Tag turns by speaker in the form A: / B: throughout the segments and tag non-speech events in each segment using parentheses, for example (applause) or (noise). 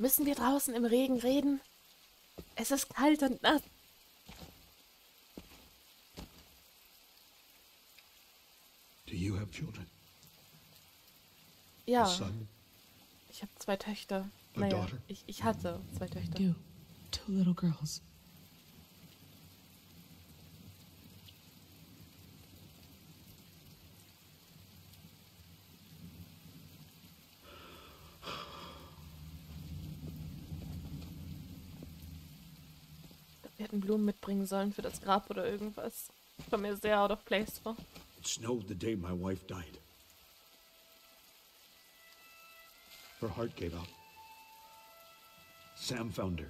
A: Müssen wir draußen im Regen reden? Es ist kalt und nass.
B: Do you have children?
A: Ja, ich habe zwei Töchter. Naja, ich, ich hatte zwei Töchter.
C: Do. Two little girls.
A: Wir hätten Blumen mitbringen sollen für das Grab oder irgendwas. Ich komme mir sehr out of place vor.
B: It snowed the day my wife died. Her heart gave out. Sam found her.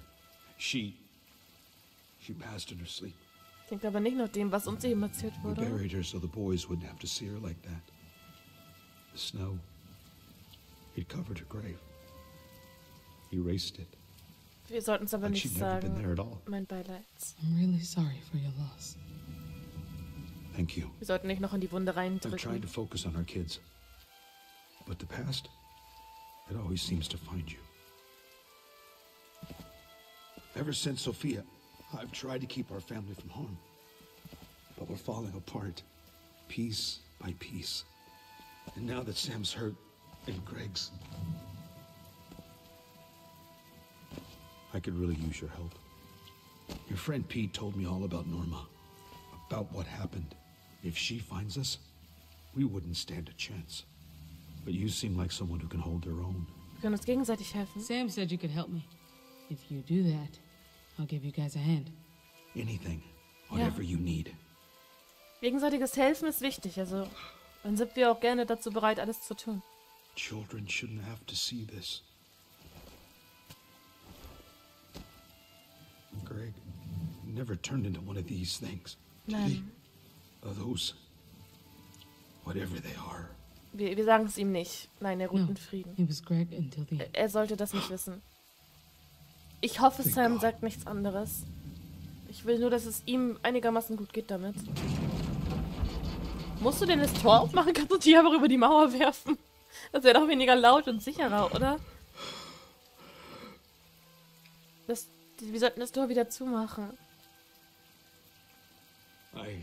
B: She. She passed in her sleep.
A: Klingt aber nicht nach dem, was uns eben erzählt
B: We
A: wurde.
B: buried her so the boys wouldn't have to see her like that. The snow. It covered her grave. Erased it.
A: Wir sollten es aber
B: Like
A: nicht
B: never been there
A: sagen.
B: at all.
A: Mein Beileid.
C: I'm really sorry for your loss.
B: Thank you.
A: Wir sollten nicht noch in die Wunde
B: I'm trying to focus on our kids. But the past, it always seems to find you. Ever since Sophia, I've tried to keep our family from harm. But we're falling apart, piece by piece. And now that Sam's hurt, and Greg's. Could really use your help. Your friend Pete told me all about Norma, about what happened. If she finds us, we wouldn't stand a chance. But you seem like someone who can hold their own.
A: Wir können uns gegenseitig helfen.
C: Sam said you could help me. If you do that, I'll give you guys a hand.
B: Anything, whatever you need.
A: Gegenseitiges Helfen ist wichtig. Also, dann sind wir auch gerne dazu bereit, alles zu tun.
B: Children shouldn't have to see this. Greg never turned into one of these things.
A: Nein.
B: Of those. Whatever they are.
A: Wir, wir sagen es ihm nicht. Nein, er ruht
C: No,
A: in Frieden.
C: he was Greg until the end.
A: Er sollte das nicht wissen. Ich hoffe,
B: Thank
A: Sam
B: God.
A: sagt nichts anderes. Ich will nur, dass es ihm einigermaßen gut geht damit. Musst du denn das Tor aufmachen? Kannst du dich einfach über die Mauer werfen? Das wäre doch weniger laut und sicherer, oder? Das, wir sollten das Tor wieder zumachen.
B: I.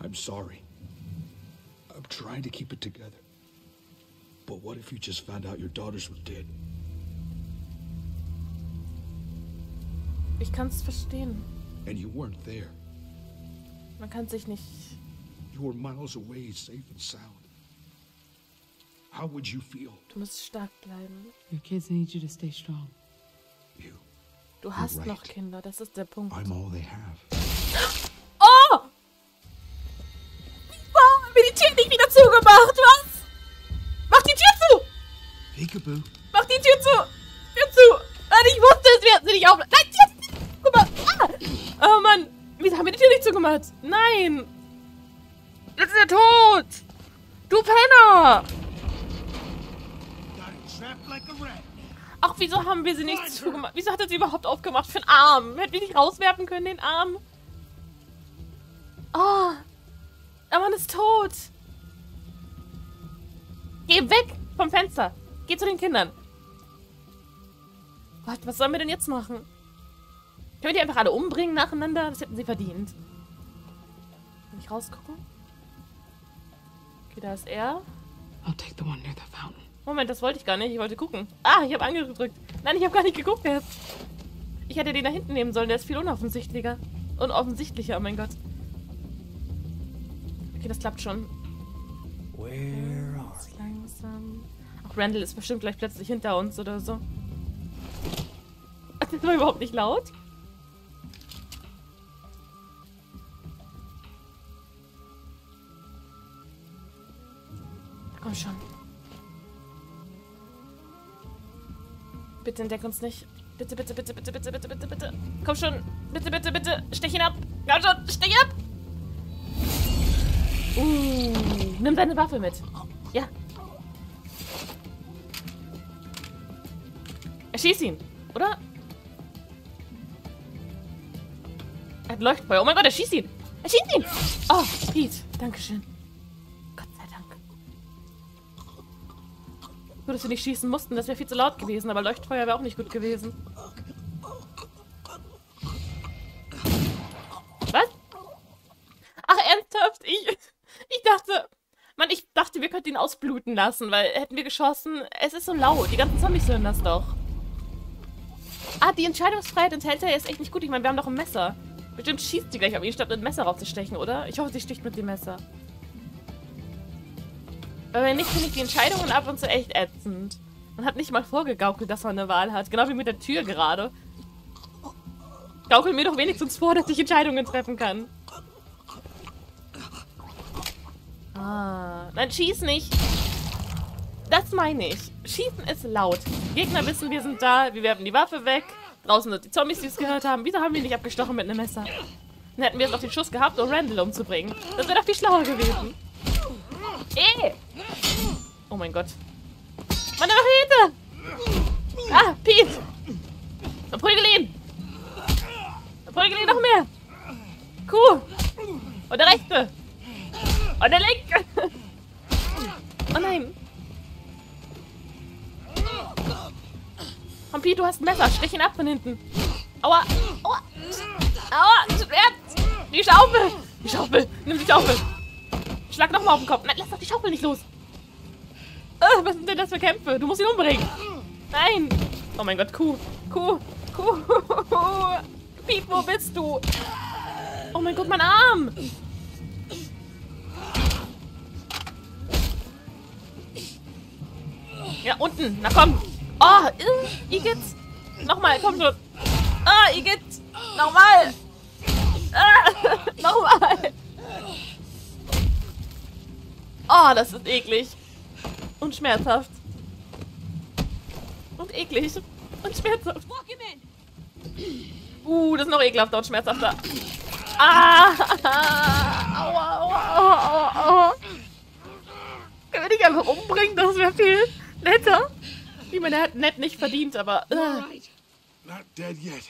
B: I'm sorry. I'm trying to keep it together. But what if you just found out your daughters were dead?
A: Ich kann es verstehen.
B: And you weren't there.
A: Man kann sich nicht.
B: You were miles away, safe and sound. How would you feel?
A: Du musst stark bleiben.
C: Your kids need you to stay strong.
B: You.
A: Du hast
B: right.
A: noch Kinder, das ist der Punkt.
B: I'm all they have. (gasps)
A: Oh! Warum haben wir die Tür nicht wieder zugemacht? Was? Mach die Tür zu!
B: Peekaboo.
A: Mach die Tür zu! Tür zu! Nein, ich wusste es, wir hatten sie nicht auf. Nein, Tür! Guck mal! Ah! Oh Mann! Wieso haben wir die Tür nicht zugemacht? Nein! Jetzt ist er tot! Du Penner! Ach, wieso haben wir sie nicht zugemacht? Wieso hat er sie überhaupt aufgemacht für den Arm? Hätten wir nicht rauswerfen können, den Arm? Oh! Der Mann ist tot! Geh weg vom Fenster! Geh zu den Kindern! Gott, was sollen wir denn jetzt machen? Können wir die einfach alle umbringen nacheinander? Das hätten sie verdient. Kann ich rausgucken? Okay, da ist er.
C: I'll take the one near the fountain.
A: Moment, das wollte ich gar nicht. Ich wollte gucken. Ah, ich habe angedrückt. Nein, ich habe gar nicht geguckt jetzt. Ich hätte den da hinten nehmen sollen. Der ist viel unoffensichtlicher. Unoffensichtlicher, oh mein Gott. Okay, das klappt schon.
D: Where are
A: Ganz langsam. Ach, Randall ist bestimmt gleich plötzlich hinter uns oder so. (laughs) Das war überhaupt nicht laut. Bitte entdeck uns nicht. Bitte, bitte, bitte, bitte, bitte, bitte, bitte, bitte. Komm schon. Bitte, bitte, bitte. Stech ihn ab. Komm schon. Stech ihn ab. Uh, nimm deine Waffe mit. Ja. Erschieß ihn, oder? Er hat Leuchtfeuer. Oh mein Gott, er schießt ihn. Er schießt ihn. Oh, Pete. Dankeschön. Gut, dass wir nicht schießen mussten, das wäre viel zu laut gewesen, aber Leuchtfeuer wäre auch nicht gut gewesen. Was? Ach, ernsthaft? Ich, ich dachte... Mann, ich dachte, wir könnten ihn ausbluten lassen, weil hätten wir geschossen... Es ist so laut, die ganzen Zombies hören das doch. Ah, die Entscheidungsfreiheit in Telltale ist echt nicht gut. Ich meine, wir haben doch ein Messer. Bestimmt schießt sie gleich auf ihn, statt mit dem Messer raufzustechen, oder? Ich hoffe, sie sticht mit dem Messer. Aber wenn nicht, finde ich die Entscheidungen ab und zu echt ätzend. Man hat nicht mal vorgegaukelt, dass man eine Wahl hat. Genau wie mit der Tür gerade. Gaukel mir doch wenigstens vor, dass ich Entscheidungen treffen kann. Ah, nein, schieß nicht. Das meine ich. Schießen ist laut. Gegner wissen, wir sind da. Wir werfen die Waffe weg. Draußen sind die Zombies, die es gehört haben. Wieso haben wir nicht abgestochen mit einem Messer? Dann hätten wir jetzt noch den Schuss gehabt, um Randall umzubringen. Das wäre doch viel schlauer gewesen. Eh! Oh mein Gott. Meine Rakete! Ah, Pete! Verprügel ihn! Verprügel ihn noch mehr! Kuh! Und der rechte! Und der linke! Oh nein! Komm, Pete, du hast ein Messer. Stich ihn ab von hinten. Aua! Aua! Aua! Die Schaufel! Die Schaufel! Nimm die Schaufel! Schlag nochmal auf den Kopf. Nein, lass doch die Schaufel nicht los. Uh, was sind denn das für Kämpfe? Du musst ihn umbringen. Nein. Oh mein Gott, Kuh. Kuh. Kuh. (laughs) Piep, wo bist du? Oh mein Gott, mein Arm. Ja, unten. Na komm. Oh, Igitt. Nochmal, komm schon. Ah, Igitt. Nochmal. Ah, (laughs) nochmal. Oh, das ist eklig. Und schmerzhaft. Und eklig. Und schmerzhaft. Uh, das ist noch ekelhafter und schmerzhafter. Ah! Aua, aua, aua, aua. Können wir dich einfach umbringen? Das wäre viel netter. Ich meine, er hat nett nicht verdient, aber... Uh.
B: Not dead yet.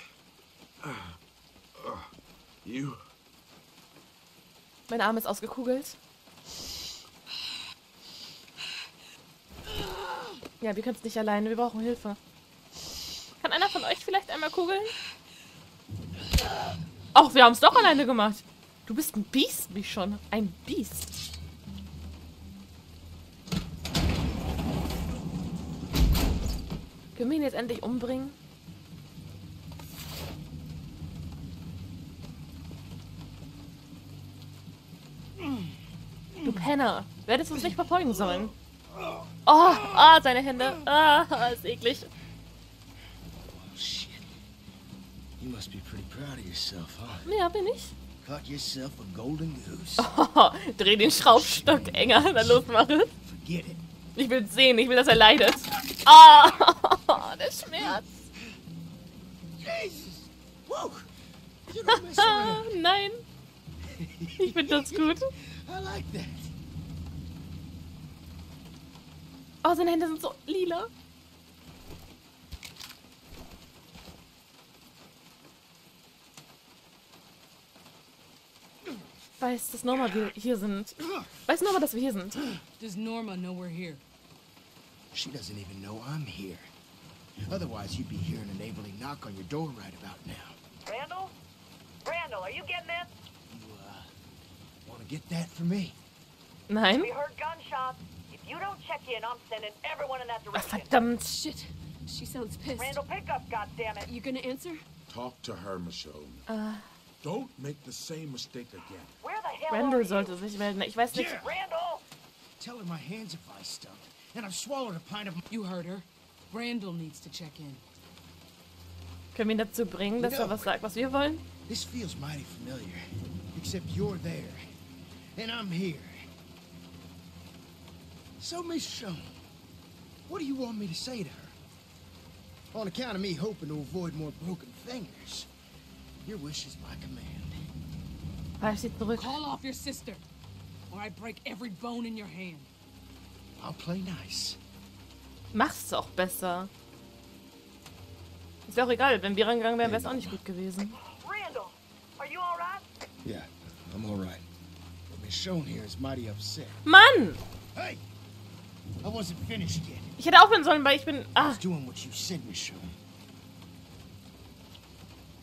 B: Uh, uh, you.
A: Mein Arm ist ausgekugelt. Ja, wir können es nicht alleine. Wir brauchen Hilfe. Kann einer von euch vielleicht einmal kugeln? Ach, wir haben es doch alleine gemacht. Du bist ein Biest, wie schon. Ein Biest. Können wir ihn jetzt endlich umbringen? Du Penner. Du hättest uns nicht verfolgen sollen. Oh, ah, seine Hände. Ah, (laughs) ist eklig.
E: Shit. You must be pretty proud of yourself, huh?
A: Ja, bin ich.
E: Caught yourself a golden goose.
A: Oh, dreh den Schraubstock enger. Dann los, mach es.
E: Forget it.
A: Ich will sehen. Ich will, dass er leidet. Ah, (laughs) der Schmerz.
E: Jesus! Whoa! (laughs)
A: Nein. Ich finde das gut.
E: I like that.
A: Oh, seine Hände sind so lila. Weiß, dass Norma wir hier sind. Weiß Norma, dass wir hier sind.
C: Does Norma know we're here?
E: She doesn't even know I'm here. Otherwise, you'd be hearing an enabling knock on your door right about now.
F: Randall? Randall, are you getting this?
E: You, uh, want to get that for me?
A: Nein.
F: We heard gunshots. If you don't check in, I'm sending everyone in that
A: Ach,
F: direction.
A: verdammt.
G: Shit. She sounds pissed.
F: Randall, pick up, goddammit.
G: You gonna answer?
B: Talk to her, Michonne.
A: Äh,
B: Don't make the same mistake again.
F: Where the hell
A: Randall
F: are you?
A: sollte sich melden. Ich weiß nicht.
E: Yeah.
F: Randall!
E: Tell her my hands are vice stuffed, and I've swallowed a pint of.
C: You heard her. Randall needs to check in.
A: Können wir ihn dazu bringen, dass er was sagt, was wir wollen?
E: This feels mighty familiar, except you're there, and I'm here. So, Miss Schoen, what do you want me to say to her? On account of me hoping to avoid more broken fingers, your wish is my command.
A: Fall sie.
C: Call off your sister, or I break every bone in your hand.
E: I'll play nice.
A: Mach's auch besser. Ist ja auch egal, wenn wir rangegangen wären, wäre es auch nicht gut gewesen.
F: Randall! Are you alright?
E: Yeah, I'm all right. But Miss Schoen here is mighty upset.
A: Mann!
E: Hey,
A: Ich hätte aufhören sollen, weil ich bin...
E: I
A: Ah,
E: was doing what you said, Michonne.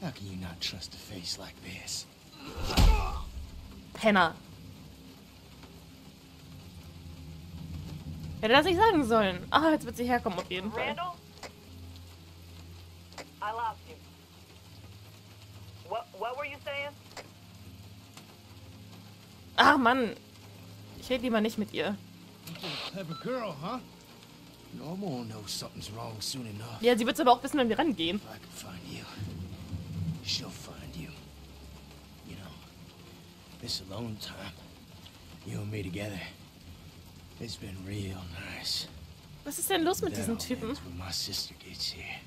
E: How can you not trust a face like this?
A: Penner. Hätte das nicht sagen sollen. Ah, jetzt wird sie herkommen auf jeden Fall.
F: Randall? I lost you. What what were you saying?
A: Ach, Mann. Ich rede lieber nicht mit ihr.
E: Clever girl, huh? Norma will know something's wrong soon enough.
A: Ja, sie wird es aber auch wissen, wenn wir rangehen.
E: If I can find you, she'll find you. You know, this alone time, you and me together, it's been real nice.
A: Was ist denn los mit diesem Typen?
E: when my sister gets here.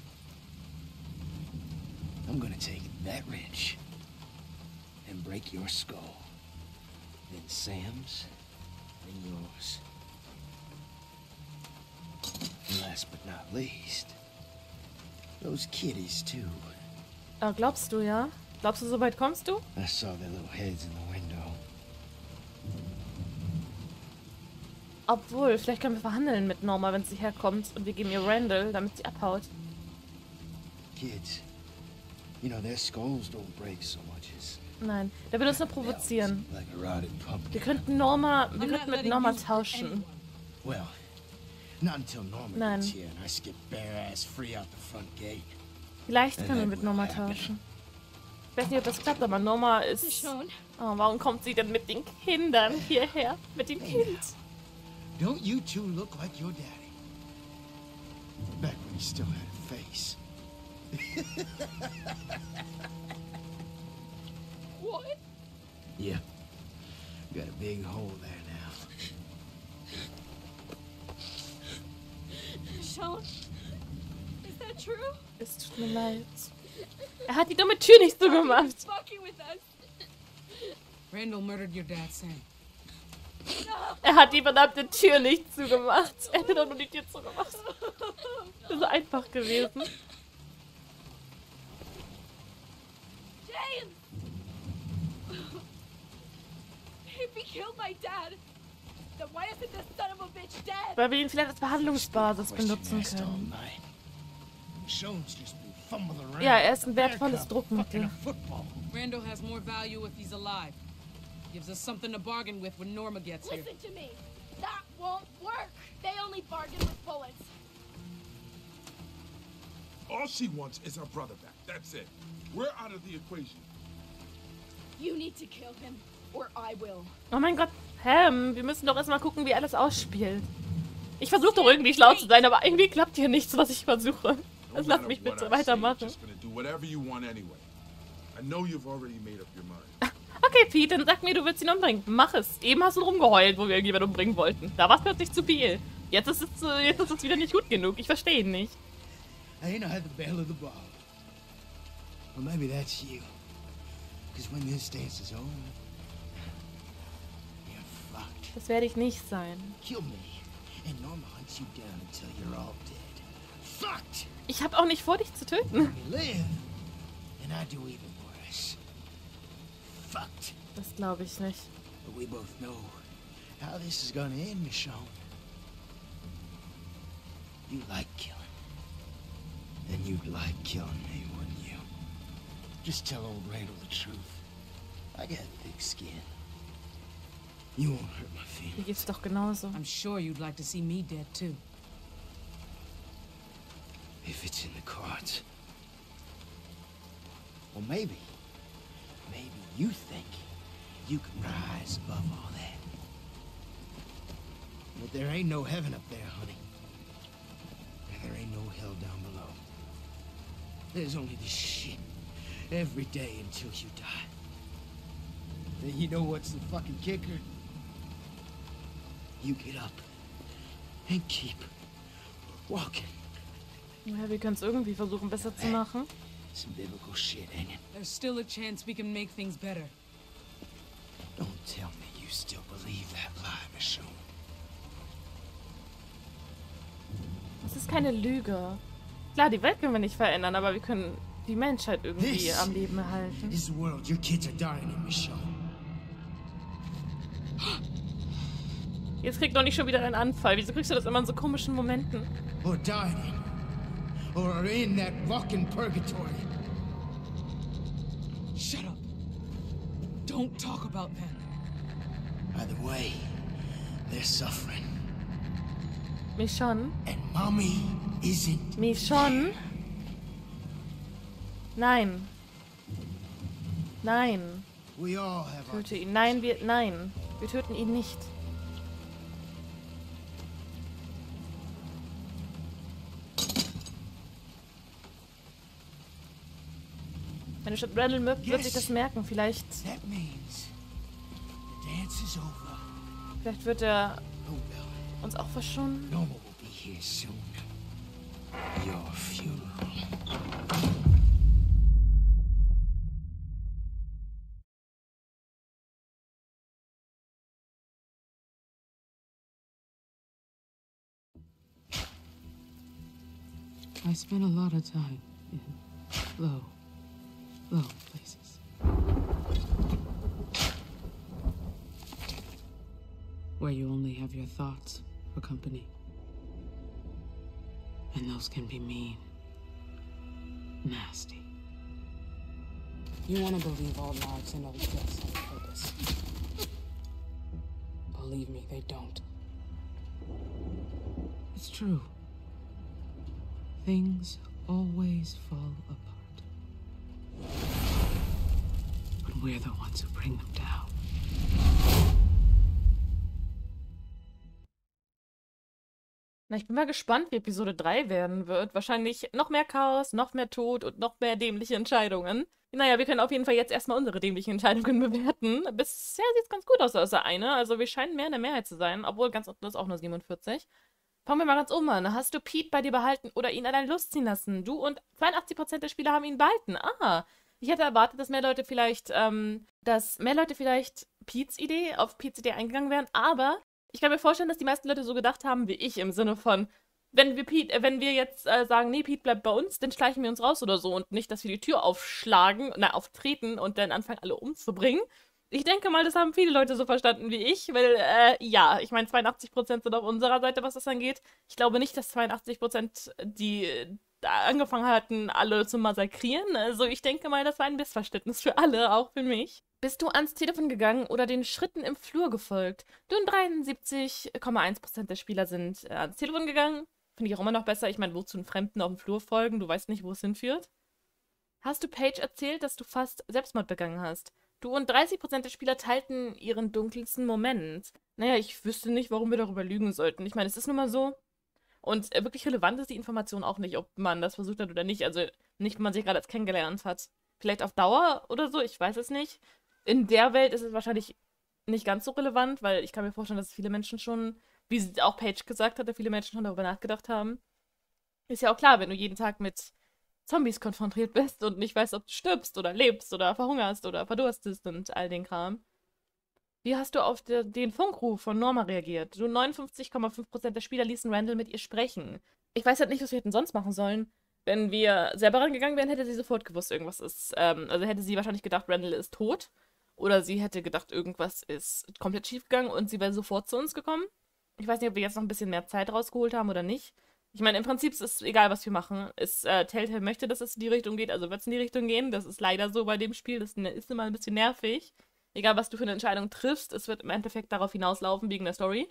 E: I'm gonna take that wrench and break your skull. Then Sam's and yours. Last but not least, those kitties too.
A: Ah, glaubst du, ja? Glaubst du, so weit kommst du?
E: I saw their little heads in the window.
A: Obwohl, vielleicht können wir verhandeln mit Norma, wenn sie herkommt und wir geben ihr Randall, damit sie abhaut.
E: Kids, you know their skulls don't break so much as
A: Nein, der will uns nur provozieren. Wir könnten Norma, wir könnten mit Norma tauschen.
E: Well, not until Norma
A: Nein.
E: gets here and I skip bare ass free out the front gate.
A: Vielleicht können wir mit Norma tauschen. Ich weiß nicht, ob das klappt, aber Norma ist... Oh, warum kommt sie denn mit den Kindern hierher? Mit dem Kind?
E: Don't you two look like your daddy? Back when he still had a face.
G: what?
E: Yeah. Got a big hole there
G: Michonne? Is that true?
A: Es tut mir leid. Er hat die dumme Tür nicht so gemacht.
C: Randall murdered your dad, Sam.
A: Er hat die verdammte Tür nicht zugemacht. Er hätte doch nur die Tür zugemacht. Das ist einfach gewesen.
G: James! he killed my dad,
A: Weil wir ihn vielleicht als Behandlungsbasis
E: Question
A: benutzen
E: asked all
A: können.
E: night. Michonne's just been fumbling around.
A: Ja, er ist ein
E: a bear
A: wertvolles
E: cub
A: Druckmittel.
E: fucking a football.
C: Randall has more value if he's alive. Gives us something to bargain with when Norma gets here.
G: Listen to me. That won't work. They only bargain with bullets.
H: All she wants is her brother back. That's it. We're out of the equation.
G: You need to kill him, or I will.
A: Oh mein Gott, Ham, wir müssen doch erstmal gucken, wie alles ausspielt. Ich versuche doch irgendwie schlau zu sein, aber irgendwie klappt hier nichts, was ich versuche.
H: No
A: Also lass
H: matter
A: mich bitte weitermachen. (laughs) Okay, Pete, dann sag mir, du willst ihn umbringen. Mach es. Eben hast du rumgeheult, wo wir irgendjemanden umbringen wollten. Da war es plötzlich zu viel. Jetzt ist es, äh, jetzt ist es wieder nicht gut genug. Ich verstehe ihn nicht.
E: I ain't had the bell of the ball. Well, maybe that's you. Because when this dance is over.
A: Das werde ich nicht sein. Ich habe auch nicht vor, dich zu töten. Das glaube ich nicht.
E: But we both know how this is gonna end, Michonne. You like killing. Then you'd like killing me, wouldn't you? Just tell old Randall the truth. I got thick skin. You won't hurt my
A: Hier
E: feelings.
A: geht's doch genauso.
C: I'm sure you'd like to see me dead too.
E: If it's in the cards. Well, maybe. Maybe you think you can rise above all that. But there ain't no heaven up there, honey. And there ain't no hell down below. There's only this shit every day until you die. Then you know what's the fucking kicker? You get up and keep walking.
A: Ja, wir können es irgendwie versuchen, besser zu machen.
E: Some biblical shit, ain't it?
C: There's still a chance we can make things better.
E: Don't tell me you still believe that lie, Michonne.
A: Das ist keine Lüge. Klar, die Welt können wir nicht verändern, aber wir können die Menschheit irgendwie
E: This
A: am Leben erhalten.
E: is the world your kids are dying in, Michonne.
A: Jetzt krieg doch nicht schon wieder einen Anfall. Wieso kriegst du das immer in so komischen Momenten?
E: Or died in. Or are in that walking purgatory.
C: Shut up. Don't talk about that.
E: Either way, they're suffering.
A: Michonne?
E: And mommy isn't.
A: Michonne? Nein. Nein. Töte ihn. Nein, wir. Nein. Wir töten ihn nicht. Meine Stadt Randall wird wird sich das merken. Vielleicht,
E: That means the dance is over.
A: vielleicht wird er
E: Oh
A: uns auch verschonen.
E: Norma will be here soon. Your funeral.
C: I spent a lot of time in low, low places. Where you only have your thoughts for company. And those can be mean, nasty. You want to believe all lives and all deaths have a purpose. Believe me, they don't. It's true. Things always fall apart. We're the ones who bring them down.
A: Na, ich bin mal gespannt, wie Episode 3 werden wird. Wahrscheinlich noch mehr Chaos, noch mehr Tod und noch mehr dämliche Entscheidungen. Naja, wir können auf jeden Fall jetzt erstmal unsere dämlichen Entscheidungen (laughs) bewerten. Bisher sieht es ganz gut aus, außer eine. Also wir scheinen mehr in der Mehrheit zu sein, obwohl ganz unten ist auch nur 47. Fangen wir mal ganz um an. Hast du Pete bei dir behalten oder ihn an deine Lust ziehen lassen? Du und 82% der Spieler haben ihn behalten. Ah, ich hätte erwartet, dass mehr Leute vielleicht, ähm, dass mehr Leute vielleicht Pete's Idee, auf Pete's Idee eingegangen wären, aber ich kann mir vorstellen, dass die meisten Leute so gedacht haben wie ich, im Sinne von, wenn wir Pete, äh, wenn wir jetzt äh, sagen, nee, Pete bleibt bei uns, dann schleichen wir uns raus oder so und nicht, dass wir die Tür aufschlagen, na, auftreten und dann anfangen, alle umzubringen. Ich denke mal, das haben viele Leute so verstanden wie ich, weil, äh, ja, ich meine, 82% sind auf unserer Seite, was das angeht. Ich glaube nicht, dass 82% die angefangen hatten, alle zu massakrieren. Also ich denke mal, das war ein Missverständnis für alle, auch für mich. Bist du ans Telefon gegangen oder den Schritten im Flur gefolgt? Du und 73,1% der Spieler sind äh, ans Telefon gegangen. Finde ich auch immer noch besser. Ich meine, wozu einen Fremden auf dem Flur folgen? Du weißt nicht, wo es hinführt. Hast du Paige erzählt, dass du fast Selbstmord begangen hast? Du und 30% der Spieler teilten ihren dunkelsten Moment. Naja, ich wüsste nicht, warum wir darüber lügen sollten. Ich meine, es ist nun mal so. Und äh, wirklich relevant ist die Information auch nicht, ob man das versucht hat oder nicht. Also nicht, wenn man sich gerade als kennengelernt hat. Vielleicht auf Dauer oder so, ich weiß es nicht. In der Welt ist es wahrscheinlich nicht ganz so relevant, weil ich kann mir vorstellen, dass viele Menschen schon, wie auch Paige gesagt hatte, viele Menschen schon darüber nachgedacht haben. Ist ja auch klar, wenn du jeden Tag mit Zombies konfrontiert bist und nicht weißt, ob du stirbst oder lebst oder verhungerst oder verdurstest und all den Kram. Wie hast du auf de, den Funkruf von Norma reagiert? Du 59,5% der Spieler ließen Randall mit ihr sprechen. Ich weiß halt nicht, was wir hätten sonst machen sollen. Wenn wir selber rangegangen wären, hätte sie sofort gewusst, irgendwas ist. Ähm, also hätte sie wahrscheinlich gedacht, Randall ist tot. Oder sie hätte gedacht, irgendwas ist komplett schiefgegangen und sie wäre sofort zu uns gekommen. Ich weiß nicht, ob wir jetzt noch ein bisschen mehr Zeit rausgeholt haben oder nicht. Ich meine, im Prinzip ist es egal, was wir machen. Es, äh, Telltale möchte, dass es in die Richtung geht, also wird es in die Richtung gehen. Das ist leider so bei dem Spiel. Das ist immer ein bisschen nervig. Egal, was du für eine Entscheidung triffst, es wird im Endeffekt darauf hinauslaufen, wegen der Story.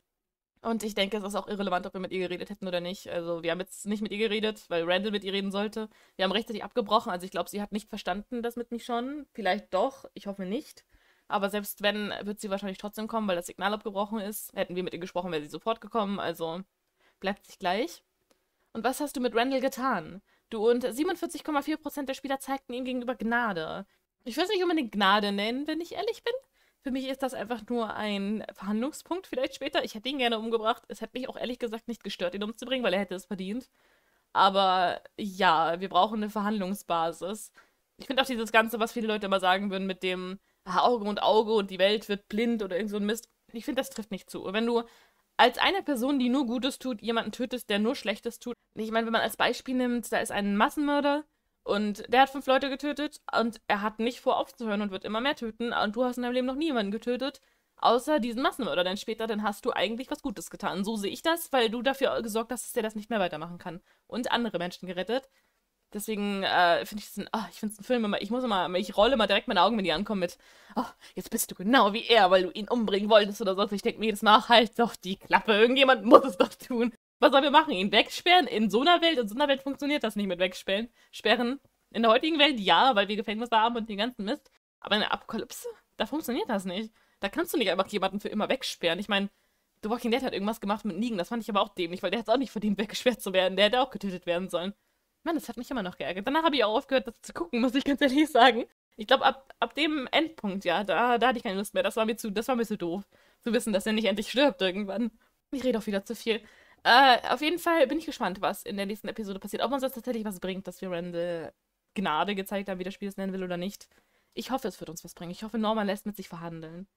A: Und ich denke, es ist auch irrelevant, ob wir mit ihr geredet hätten oder nicht. Also, wir haben jetzt nicht mit ihr geredet, weil Randall mit ihr reden sollte. Wir haben rechtzeitig abgebrochen. Also, ich glaube, sie hat nicht verstanden, das mit mich schon. Vielleicht doch. Ich hoffe nicht. Aber selbst wenn, wird sie wahrscheinlich trotzdem kommen, weil das Signal abgebrochen ist. Hätten wir mit ihr gesprochen, wäre sie sofort gekommen. Also, bleibt sich gleich. Und was hast du mit Randall getan? Du und 47,4% der Spieler zeigten ihm gegenüber Gnade. Ich würde es nicht unbedingt Gnade nennen, wenn ich ehrlich bin. Für mich ist das einfach nur ein Verhandlungspunkt vielleicht später. Ich hätte ihn gerne umgebracht. Es hätte mich auch ehrlich gesagt nicht gestört, ihn umzubringen, weil er hätte es verdient. Aber ja, wir brauchen eine Verhandlungsbasis. Ich finde auch dieses Ganze, was viele Leute immer sagen würden mit dem ah, Auge und Auge und die Welt wird blind oder irgend so ein Mist. Ich finde, das trifft nicht zu. Wenn du als eine Person, die nur Gutes tut, jemanden tötest, der nur Schlechtes tut. Ich meine, wenn man als Beispiel nimmt, da ist ein Massenmörder und der hat fünf Leute getötet und er hat nicht vor aufzuhören und wird immer mehr töten und du hast in deinem Leben noch niemanden getötet. außer diesen Massenmörder dann später, dann hast du eigentlich was Gutes getan. So sehe ich das, weil du dafür gesorgt hast, dass der das nicht mehr weitermachen kann. Und andere Menschen gerettet. Deswegen äh, finde ich es ein, oh, ein Film immer, ich muss immer, ich rolle immer direkt meine Augen, wenn die ankommen mit, oh, jetzt bist du genau wie er, weil du ihn umbringen wolltest oder sonst. Ich denke mir jedes Mal, halt doch die Klappe, irgendjemand muss es doch tun. Was sollen wir machen? Ihn wegsperren? In so einer Welt, in so einer Welt funktioniert das nicht mit wegsperren. Sperren. In der heutigen Welt ja, weil wir Gefängnisse haben und den ganzen Mist. Aber in der Apokalypse, da funktioniert das nicht. Da kannst du nicht einfach jemanden für immer wegsperren. Ich meine, The Walking Dead hat irgendwas gemacht mit Negan, das fand ich aber auch dämlich, weil der hat es auch nicht verdient, (laughs) weggesperrt zu werden. Der hätte auch getötet werden sollen. Mann, das hat mich immer noch geärgert. Danach habe ich auch aufgehört, das zu gucken, muss ich ganz ehrlich (laughs) sagen. Ich glaube, ab, ab dem Endpunkt, ja, da, da hatte ich keine Lust mehr. Das war mir zu, das war mir zu doof. Zu wissen, dass er nicht endlich stirbt irgendwann. Ich rede auch wieder zu viel. Äh, auf jeden Fall bin ich gespannt, was in der nächsten Episode passiert. Ob uns das tatsächlich was bringt, dass wir Randall Gnade gezeigt haben, wie das Spiel es nennen will oder nicht. Ich hoffe, es wird uns was bringen. Ich hoffe, Norman lässt mit sich verhandeln.